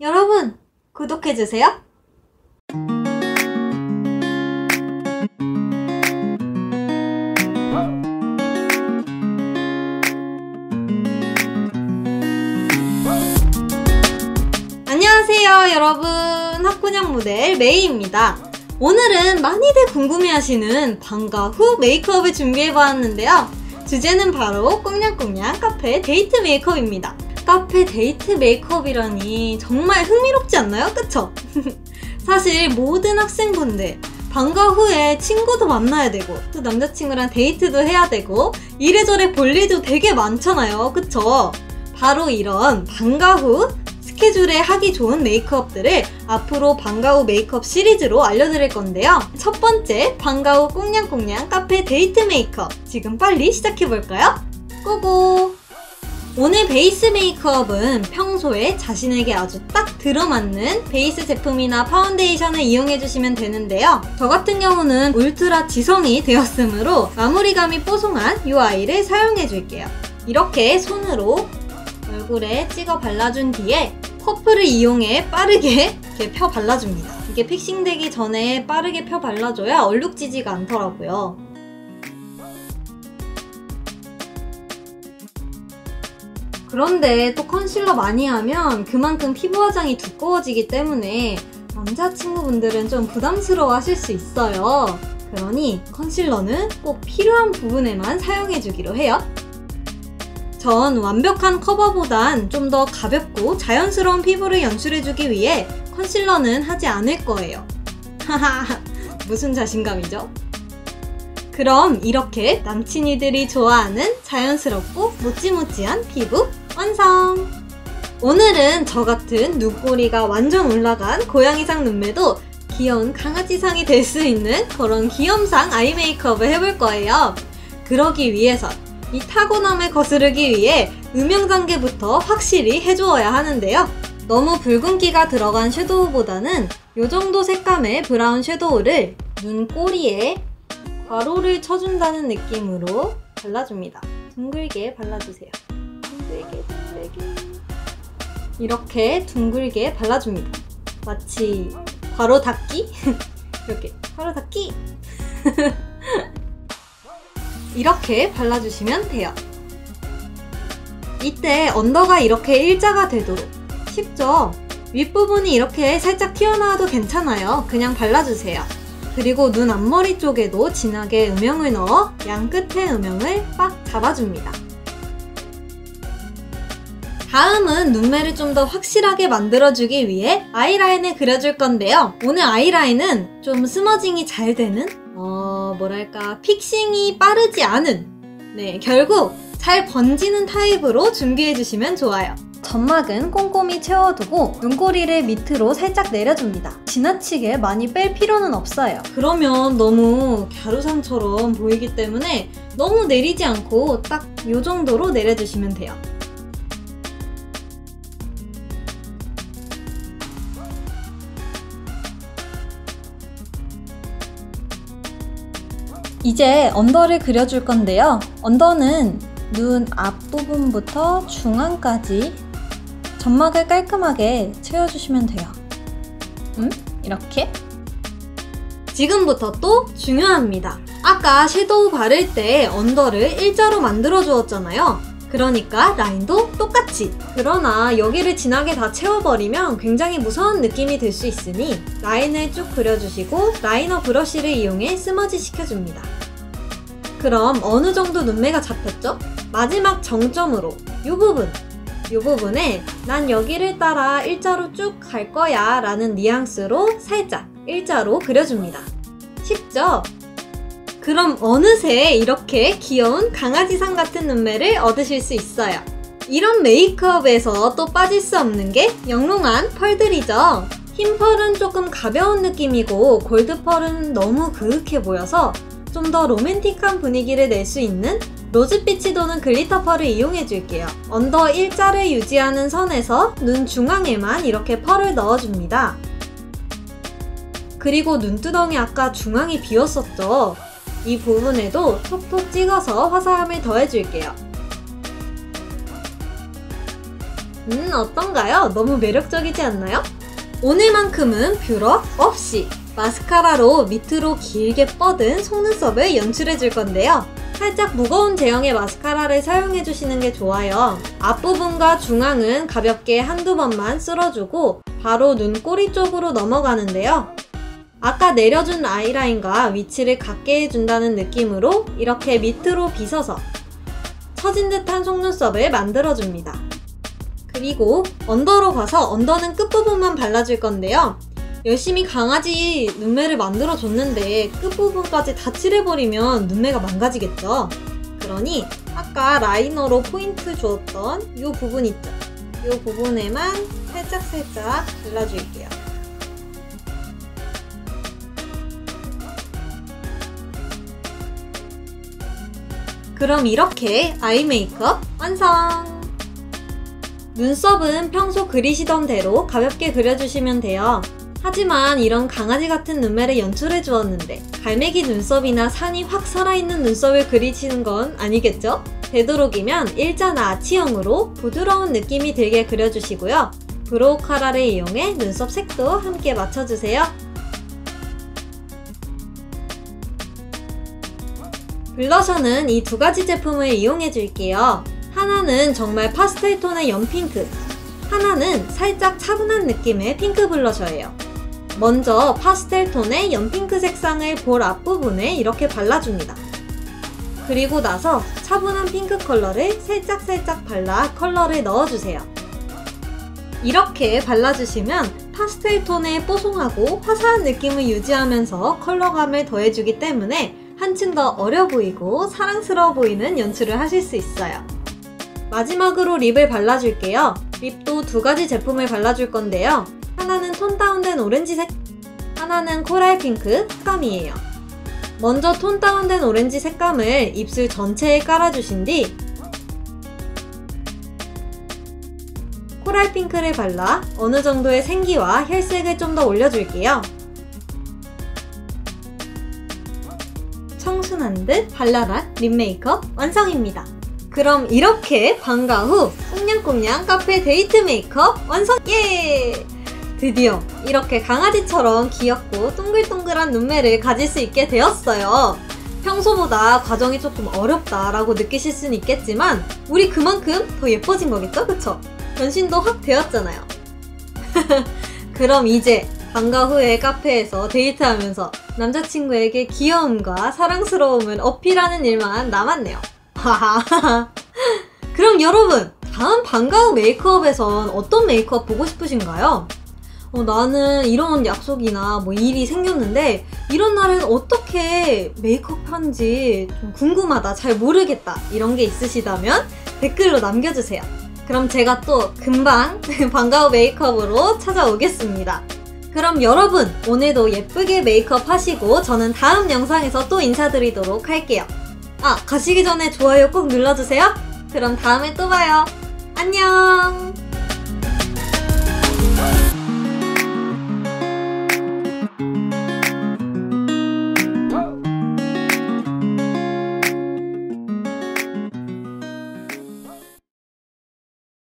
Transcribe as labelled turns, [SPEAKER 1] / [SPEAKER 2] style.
[SPEAKER 1] 여러분, 구독해주세요. 안녕하세요, 메이입니다. 오늘은 많이들 궁금해하시는 방과 후 메이크업을 준비해보았는데요. 주제는 바로 꽁냥꽁냥 카페 데이트 메이크업입니다. 카페 데이트 메이크업이라니 정말 흥미롭지 않나요? 그쵸? 사실 모든 학생분들 방과 후에 친구도 만나야 되고 또 남자친구랑 데이트도 해야 되고 이래저래 볼 일도 되게 많잖아요. 그쵸? 바로 이런 방과 후 스케줄에 하기 좋은 메이크업들을 앞으로 방과 후 메이크업 시리즈로 알려드릴 건데요. 첫 번째, 방과 후 꽁냥꽁냥 카페 데이트 메이크업. 지금 빨리 시작해볼까요? Go go! 오늘 베이스 메이크업은 평소에 자신에게 아주 딱 들어맞는 베이스 제품이나 파운데이션을 이용해주시면 되는데요. 저 같은 경우는 울트라 지성이 되었으므로 마무리감이 뽀송한 이 아이를 사용해줄게요. 이렇게 손으로 얼굴에 찍어 발라준 뒤에 퍼프를 이용해 빠르게 이렇게 펴 발라줍니다. 이게 fixing되기 전에 빠르게 펴 발라줘야 얼룩지지가 않더라고요. 그런데 또 컨실러 많이 하면 그만큼 피부 화장이 두꺼워지기 때문에 남자친구분들은 좀 부담스러워 하실 수 있어요. 그러니 컨실러는 꼭 필요한 부분에만 사용해주기로 해요. 전 완벽한 커버보단 좀 더 가볍고 자연스러운 피부를 연출해주기 위해 컨실러는 하지 않을 거예요. 하하, 무슨 자신감이죠? 그럼 이렇게 남친이들이 좋아하는 자연스럽고 모찌모찌한 피부 완성! 오늘은 저 같은 눈꼬리가 완전 올라간 고양이상 눈매도 귀여운 강아지상이 될 수 있는 그런 귀염상 아이 메이크업을 해볼 거예요. 그러기 위해선 이 타고남을 거스르기 위해 음영 단계부터 확실히 해주어야 하는데요. 너무 붉은기가 들어간 섀도우보다는 이 정도 색감의 브라운 섀도우를 눈꼬리에 가로를 쳐준다는 느낌으로 발라줍니다. 둥글게 발라주세요. 둥글게 둥글게 이렇게 둥글게 발라줍니다. 마치 괄호 닫기? 이렇게 괄호 닫기! 이렇게 발라주시면 돼요. 이때 언더가 이렇게 일자가 되도록 쉽죠? 윗부분이 이렇게 살짝 튀어나와도 괜찮아요. 그냥 발라주세요. 그리고 눈 앞머리 쪽에도 진하게 음영을 넣어 양 끝에 음영을 빡 잡아줍니다. 다음은 눈매를 좀 더 확실하게 만들어주기 위해 아이라인을 그려줄 건데요. 오늘 아이라인은 좀 스머징이 잘 되는 어 뭐랄까 픽싱이 빠르지 않은 네 결국 잘 번지는 타입으로 준비해주시면 좋아요. 점막은 꼼꼼히 채워두고 눈꼬리를 밑으로 살짝 내려줍니다. 지나치게 많이 뺄 필요는 없어요. 그러면 너무 갸루상처럼 보이기 때문에 너무 내리지 않고 딱 이 정도로 내려주시면 돼요. 이제 언더를 그려줄 건데요. 언더는 눈 앞부분부터 중앙까지 점막을 깔끔하게 채워주시면 돼요. 음? 이렇게? 지금부터 또 중요합니다. 아까 섀도우 바를 때 언더를 일자로 만들어 주었잖아요. 그러니까 라인도 똑같이. 그러나 여기를 진하게 다 채워버리면 굉장히 무서운 느낌이 들 수 있으니 라인을 쭉 그려주시고 라이너 브러쉬를 이용해 smudge 시켜줍니다. 그럼 어느 정도 눈매가 잡혔죠? 마지막 정점으로 이 부분 이 부분에 난 여기를 따라 일자로 쭉 갈 거야 라는 뉘앙스로 살짝 일자로 그려줍니다. 쉽죠? 그럼 어느새 이렇게 귀여운 강아지상 같은 눈매를 얻으실 수 있어요. 이런 메이크업에서 또 빠질 수 없는 게 영롱한 펄들이죠. 흰 펄은 조금 가벼운 느낌이고 골드 펄은 너무 그윽해 보여서 좀 더 로맨틱한 분위기를 낼 수 있는 로즈빛이 도는 glitter 펄을 이용해 줄게요. 언더 일자를 유지하는 선에서 눈 중앙에만 이렇게 펄을 넣어줍니다. 그리고 눈두덩이 아까 중앙이 비었었죠? 이 부분에도 톡톡 찍어서 화사함을 더해줄게요. 음, 어떤가요? 너무 매력적이지 않나요? 오늘만큼은 뷰러 없이 마스카라로 밑으로 길게 뻗은 속눈썹을 연출해 줄 건데요. 살짝 무거운 제형의 마스카라를 사용해 주시는 게 좋아요. 앞부분과 중앙은 가볍게 한두 번만 쓸어주고 바로 눈꼬리 쪽으로 넘어가는데요. 아까 내려준 아이라인과 위치를 같게 해준다는 느낌으로 이렇게 밑으로 빗어서 처진 듯한 속눈썹을 만들어줍니다. 그리고 언더로 가서 언더는 끝부분만 발라줄 건데요. 열심히 강아지 눈매를 만들어줬는데 끝부분까지 다 칠해버리면 눈매가 망가지겠죠? 그러니 아까 라이너로 포인트 주었던 이 부분 있죠? 이 부분에만 살짝살짝 발라줄게요. 그럼 이렇게 아이 메이크업 완성! 눈썹은 평소 그리시던 대로 가볍게 그려주시면 돼요. 하지만 이런 강아지 같은 눈매를 연출해 주었는데 갈매기 눈썹이나 산이 확 살아있는 눈썹을 그리시는 건 아니겠죠? 되도록이면 일자나 아치형으로 부드러운 느낌이 들게 그려주시고요. 브로우 카라를 이용해 눈썹 색도 함께 맞춰주세요. 블러셔는 이 두 가지 제품을 이용해 줄게요. 하나는 정말 파스텔 톤의 연핑크, 하나는 살짝 차분한 느낌의 핑크 블러셔예요. 먼저 파스텔 톤의 연핑크 색상을 볼 앞부분에 이렇게 발라줍니다. 그리고 나서 차분한 핑크 컬러를 살짝살짝 발라 컬러를 넣어주세요. 이렇게 발라주시면 파스텔 톤의 뽀송하고 화사한 느낌을 유지하면서 컬러감을 더해주기 때문에 한층 더 어려 보이고 사랑스러워 보이는 연출을 하실 수 있어요. 마지막으로 립을 발라줄게요. 립도 두 가지 제품을 발라줄 건데요. 하나는 톤 다운된 오렌지색, 하나는 코랄 핑크 색감이에요. 먼저 톤 다운된 오렌지 색감을 입술 전체에 깔아주신 뒤 코랄 핑크를 발라 어느 정도의 생기와 혈색을 좀 더 올려줄게요. 청순한 듯 발랄한 립 메이크업 완성입니다. 그럼 이렇게 방과 후 꽁냥꽁냥 카페 데이트 메이크업 완성! 예! 드디어 이렇게 강아지처럼 귀엽고 동글동글한 눈매를 가질 수 있게 되었어요. 평소보다 과정이 조금 어렵다라고 느끼실 수는 있겠지만 우리 그만큼 더 예뻐진 거겠죠? 그쵸? 변신도 확 되었잖아요. 그럼 이제 방과 후에 카페에서 데이트하면서 남자친구에게 귀여움과 사랑스러움을 어필하는 일만 남았네요. 그럼 여러분, 다음 방과 후 메이크업에선 어떤 메이크업 보고 싶으신가요? 어, 나는 이런 약속이나 뭐 일이 생겼는데 이런 날엔 어떻게 메이크업 하는지 좀 궁금하다, 잘 모르겠다 이런 게 있으시다면 댓글로 남겨주세요. 그럼 제가 또 금방 후 메이크업으로 찾아오겠습니다. 그럼 여러분 오늘도 예쁘게 메이크업 하시고 저는 다음 영상에서 또 인사드리도록 할게요. 아, 가시기 전에 좋아요 꼭 눌러주세요. 그럼 다음에 또 봐요. 안녕!